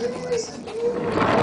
Thank you.